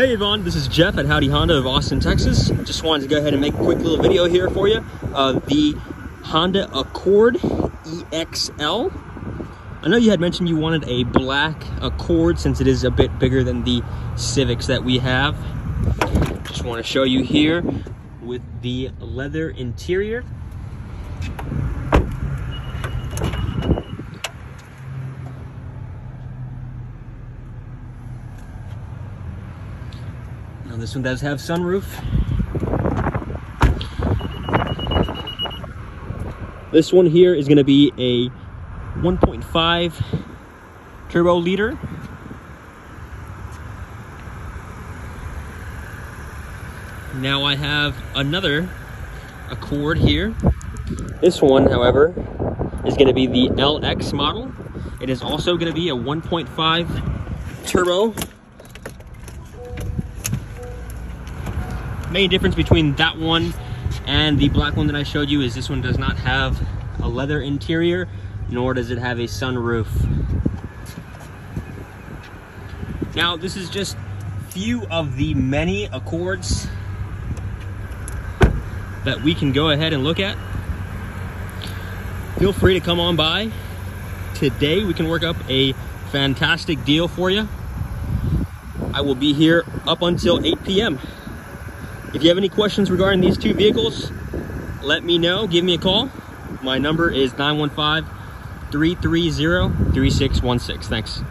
Hey Yvonne, this is Jeff at Howdy Honda of Austin, Texas. Just wanted to go ahead and make a quick little video here for you of the Honda Accord EXL. I know you had mentioned you wanted a black Accord since it is a bit bigger than the Civics that we have. Just want to show you here with the leather interior. Now this one does have sunroof. This one here is going to be a 1.5 turbo liter. Now I have another Accord here. This one, however, is going to be the LX model. It is also going to be a 1.5 turbo main difference between that one and the black one that I showed you is this one does not have a leather interior, nor does it have a sunroof. Now, this is just few of the many Accords that we can go ahead and look at. Feel free to come on by. Today, we can work up a fantastic deal for you. I will be here up until 8 p.m. If you have any questions regarding these two vehicles, let me know. Give me a call. My number is 915 330 3616. Thanks.